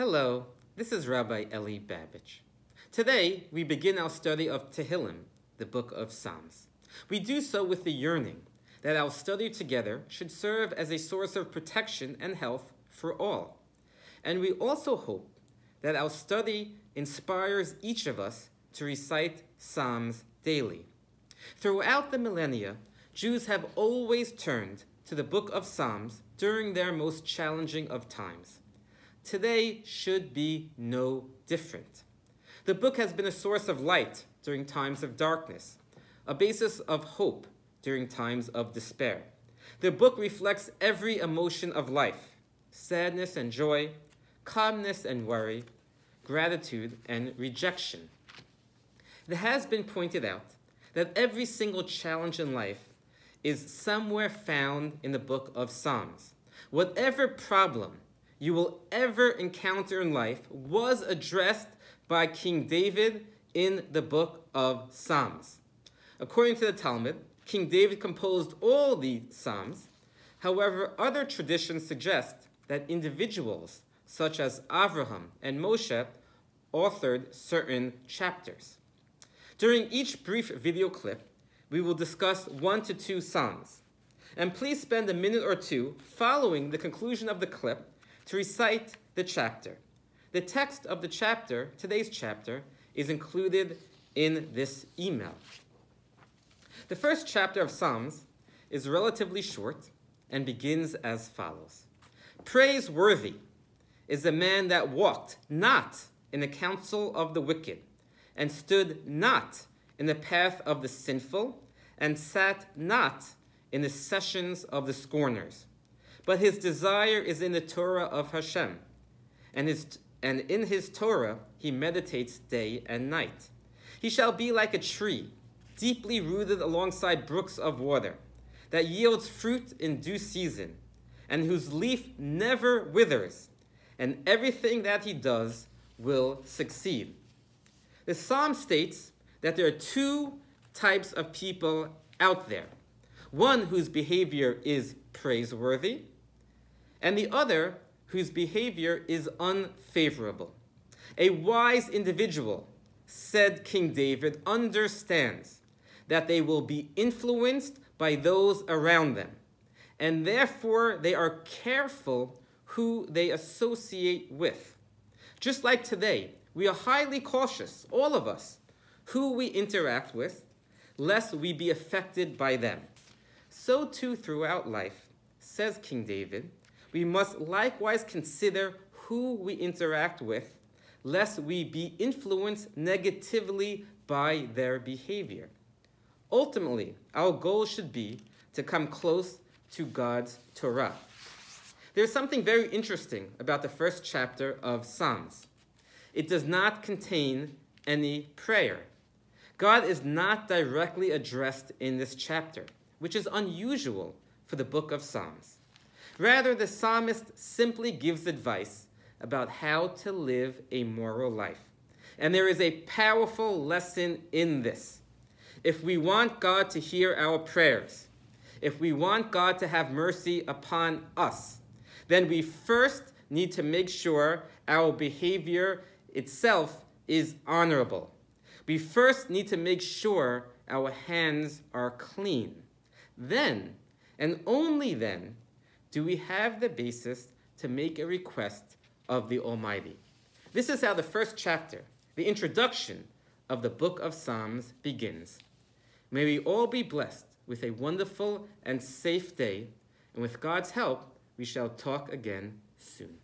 Hello, this is Rabbi Eli Babich. Today, we begin our study of Tehillim, the book of Psalms. We do so with the yearning that our study together should serve as a source of protection and health for all. And we also hope that our study inspires each of us to recite Psalms daily. Throughout the millennia, Jews have always turned to the book of Psalms during their most challenging of times. Today should be no different. The book has been a source of light during times of darkness, a basis of hope during times of despair. The book reflects every emotion of life sadness and joy, calmness and worry, gratitude and rejection. It has been pointed out that every single challenge in life is somewhere found in the book of Psalms. Whatever problem you will ever encounter in life was addressed by King David in the book of Psalms. According to the Talmud, King David composed all the Psalms. However, other traditions suggest that individuals, such as Avraham and Moshe, authored certain chapters. During each brief video clip, we will discuss one to two Psalms. And please spend a minute or two following the conclusion of the clip to recite the chapter. The text of the chapter, today's chapter, is included in this email. The first chapter of Psalms is relatively short and begins as follows Praiseworthy is the man that walked not in the counsel of the wicked, and stood not in the path of the sinful, and sat not in the sessions of the scorners. But his desire is in the Torah of Hashem, and, his, and in his Torah he meditates day and night. He shall be like a tree, deeply rooted alongside brooks of water, that yields fruit in due season, and whose leaf never withers, and everything that he does will succeed. The psalm states that there are two types of people out there one whose behavior is praiseworthy, and the other whose behavior is unfavorable. A wise individual, said King David, understands that they will be influenced by those around them, and therefore they are careful who they associate with. Just like today, we are highly cautious, all of us, who we interact with, lest we be affected by them. So too throughout life, says King David, we must likewise consider who we interact with, lest we be influenced negatively by their behavior. Ultimately, our goal should be to come close to God's Torah. There's something very interesting about the first chapter of Psalms. It does not contain any prayer. God is not directly addressed in this chapter, which is unusual for the book of Psalms. Rather, the psalmist simply gives advice about how to live a moral life. And there is a powerful lesson in this. If we want God to hear our prayers, if we want God to have mercy upon us, then we first need to make sure our behavior itself is honorable. We first need to make sure our hands are clean. Then, and only then, do we have the basis to make a request of the Almighty. This is how the first chapter, the introduction of the book of Psalms, begins. May we all be blessed with a wonderful and safe day, and with God's help, we shall talk again soon.